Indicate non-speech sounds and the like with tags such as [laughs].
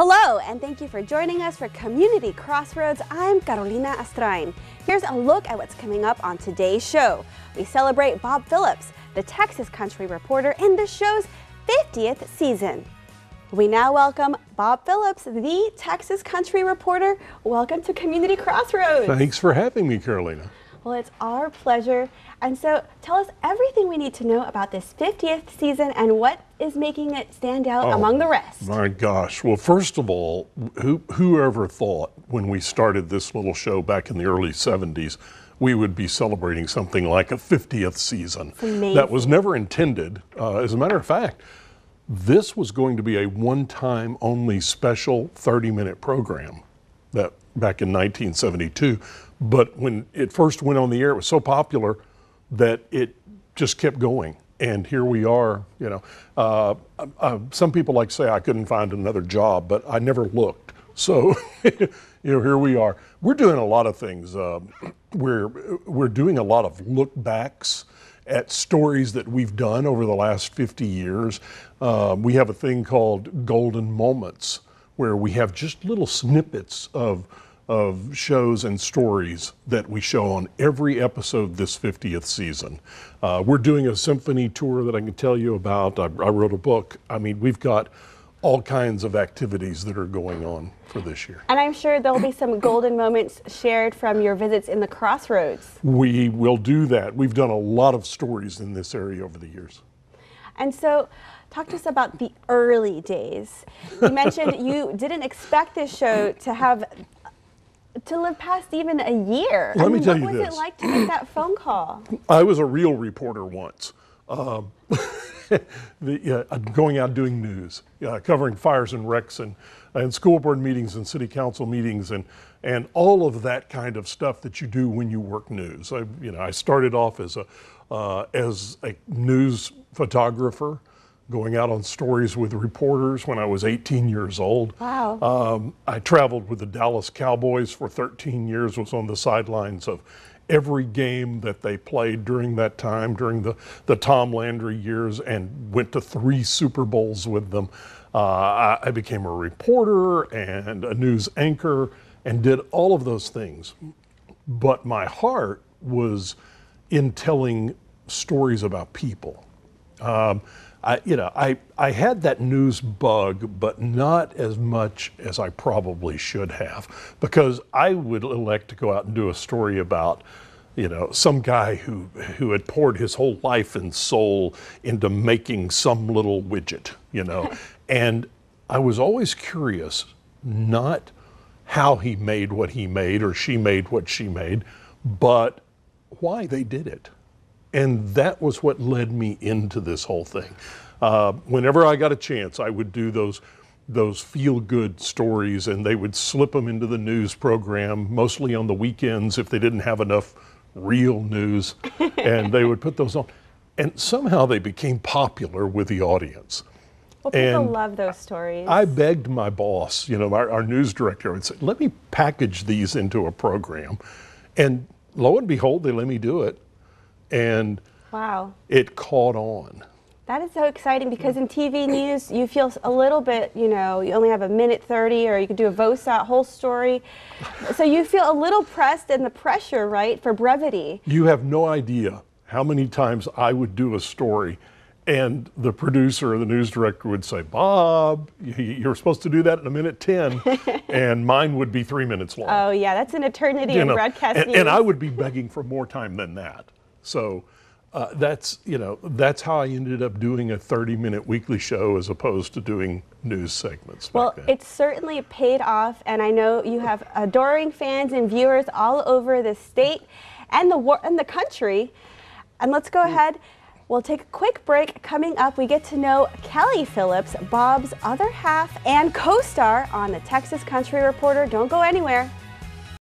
Hello, and thank you for joining us for Community Crossroads. I'm Carolina Astrain. Here's a look at what's coming up on today's show. We celebrate Bob Phillips, the Texas country reporter, in the show's 50th season. We now welcome Bob Phillips, the Texas country reporter. Welcome to Community Crossroads. Thanks for having me, Carolina. Well, it's our pleasure. And so tell us everything we need to know about this 50th season and what is making it stand out Oh, among the rest. My gosh. Well, first of all, who, whoever thought when we started this little show back in the early 70s, we would be celebrating something like a 50th season. amazing. That was never intended. Uh, as a matter of fact, this was going to be a one time only special 30 minute program that back in 1972. But when it first went on the air, it was so popular that it just kept going. And here we are, you know. Uh, uh, some people like to say I couldn't find another job, but I never looked. So, [laughs] you know, here we are. We're doing a lot of things. Uh, we're, we're doing a lot of look backs at stories that we've done over the last 50 years. Uh, we have a thing called Golden Moments, where we have just little snippets of, of shows and stories that we show on every episode this 50th season. Uh, we're doing a symphony tour that I can tell you about. I, I wrote a book. I mean, we've got all kinds of activities that are going on for this year. And I'm sure there'll be some golden moments shared from your visits in the crossroads. We will do that. We've done a lot of stories in this area over the years. And so, talk to us about the early days. You mentioned [laughs] you didn't expect this show to have to live past even a year. Let I me mean, tell what you was it this. like to make that phone call? [clears throat] I was a real reporter once. Um, [laughs] the, uh, going out doing news, uh, covering fires and wrecks and, and school board meetings and city council meetings and, and all of that kind of stuff that you do when you work news. I, you know, I started off as a, uh, as a news photographer, going out on stories with reporters when I was 18 years old. Wow. Um, I traveled with the Dallas Cowboys for 13 years, was on the sidelines of every game that they played during that time, during the, the Tom Landry years, and went to three Super Bowls with them. Uh, I, I became a reporter and a news anchor and did all of those things. But my heart was in telling stories about people. Um, I, you know, I, I had that news bug, but not as much as I probably should have, because I would elect to go out and do a story about, you know, some guy who who had poured his whole life and soul into making some little widget, you know, [laughs] and I was always curious, not how he made what he made or she made what she made, but why they did it. And that was what led me into this whole thing. Uh, whenever I got a chance, I would do those those feel good stories, and they would slip them into the news program, mostly on the weekends if they didn't have enough real news, [laughs] and they would put those on. And somehow they became popular with the audience. Well, people And love those stories. I begged my boss, you know, our, our news director, I would say, let me package these into a program. And lo and behold, they let me do it. And wow. it caught on. That is so exciting because in TV news, you feel a little bit, you know, you only have a minute 30 or you could do a VO/SOT whole story. So you feel a little pressed in the pressure, right, for brevity. You have no idea how many times I would do a story and the producer or the news director would say, Bob, you're supposed to do that in a minute 10. [laughs] and mine would be three minutes long. Oh, yeah, that's an eternity you in know, broadcast and, and I would be begging for more time than that. So uh, that's you know that's how I ended up doing a 30-minute weekly show as opposed to doing news segments. Well, it's certainly paid off, and I know you have adoring fans and viewers all over the state and the wor- and the country. And let's go ahead. We'll take a quick break. Coming up, we get to know Kelly Phillips, Bob's other half and co-star on the Texas Country Reporter. Don't go anywhere.